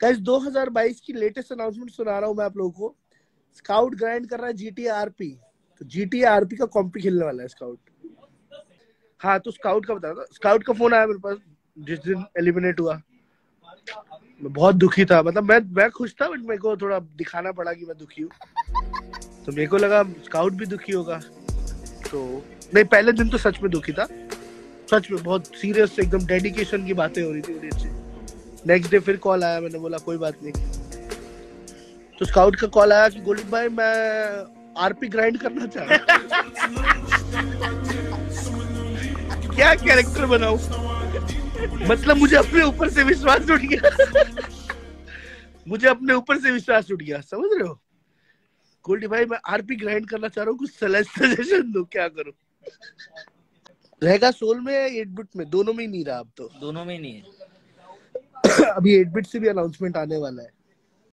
Guys 2022 की latest announcement सुना रहा हूँ मैं आप लोगों को। स्काउट ग्राइंड कर रहा है जीटी आरपी तो जीटी आरपी का कॉम्पी खेलने वाला है स्काउट हाँ तो स्काउट का बता रहा स्काउट का फ़ोन आया मेरे पास, जिस दिन एलिमिनेट हुआ। मैं बहुत दुखी था। मतलब मैं मैं खुश था बट मेरे को थोड़ा दिखाना पड़ा कि मैं दुखी हूँ। तो मेरे को लगा स्काउट भी दुखी होगा। तो नहीं, पहले दिन तो सच में दुखी था। सच में बहुत सीरियस एकदम डेडिकेशन की बातें हो रही थी मेरी से नेक्स्ट डे फिर कॉल आया, मैंने बोला, कोई बात नहीं. तो स्काउट का कॉल आया कि गोल्डन भाई, मैं आरपी ग्राइंड करना चाह रहा क्या कैरेक्टर बनाऊँ? मतलब मुझे अपने ऊपर से विश्वास उठ गया। मुझे अपने ऊपर से विश्वास उठ गया, समझ रहे हो? गोल्डी भाई, मैं आरपी ग्राइंड करना चाह रहा हूँ, कुछ सजेशन दो, क्या करो? रहेगा सोल में एट बिट में, दोनों में ही नहीं रहा अब तो। दोनों में ही नहीं है। अभी एट बिट से भी अनाउंसमेंट आने वाला है।